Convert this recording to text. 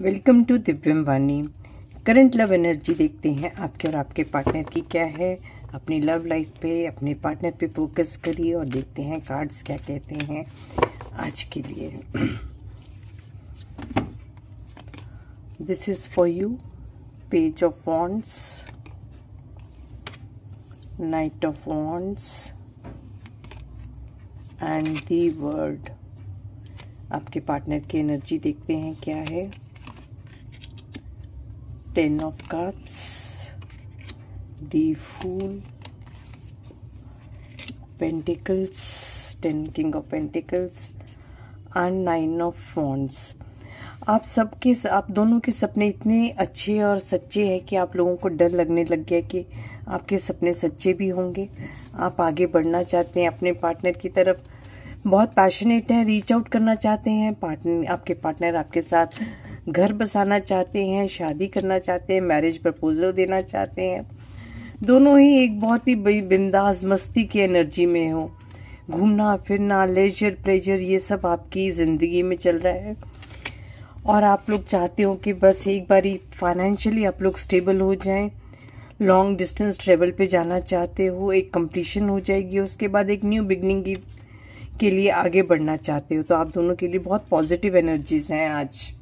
Welcome to Divyam Vani. Current love energy देखते हैं आपके और आपके पार्टनर की क्या है। अपनी लव लाइफ पे, अपने पार्टनर पे फोकस करिए और देखते हैं कार्ड्स क्या कहते हैं आज के लिए। This is for you page of wands knight of wands and the world आपके पार्टनर की एनर्जी देखते हैं क्या है। Ten of cups the fool pentacles ten king of pentacles and nine of phones आप सबके आप दोनों के सपने इतने अच्छे और सच्चे हैं कि आप लोगों को डर लगने लग गया कि आपके सपने सच्चे भी होंगे। आप आगे बढ़ना चाहते हैं, अपने पार्टनर की तरफ़ बहुत पैशनेट हैं रीच आउट करना चाहते हैं पार्टनर आपके पार्टनर आपके साथ घर बसाना चाहते हैं, शादी करना चाहते हैं मैरिज प्रपोजल देना चाहते हैं। दोनों ही एक बहुत ही बिंदास, मस्ती की एनर्जी में हो। घूमना, फिरना लेजर प्लेजर ये सब आपकी ज़िंदगी में चल रहा है। और आप लोग चाहते हो कि बस एक बारी फाइनेंशियली आप लोग स्टेबल हो जाएँ। लॉन्ग डिस्टेंस ट्रेवल पे जाना चाहते हो, एक कंप्लीशन हो जाएगी, उसके बाद एक न्यू बिगनिंग की, के लिए आगे बढ़ना चाहते हो। तो आप दोनों के लिए बहुत पॉजिटिव एनर्जीज हैं आज।